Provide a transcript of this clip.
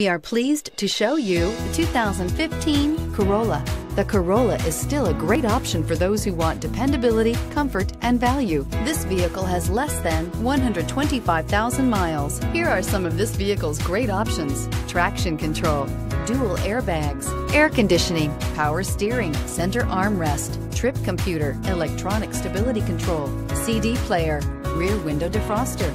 We are pleased to show you the 2015 Corolla. The Corolla is still a great option for those who want dependability, comfort, and value. This vehicle has less than 125,000 miles. Here are some of this vehicle's great options. Traction control, dual airbags, air conditioning, power steering, center armrest, trip computer, electronic stability control, CD player, rear window defroster,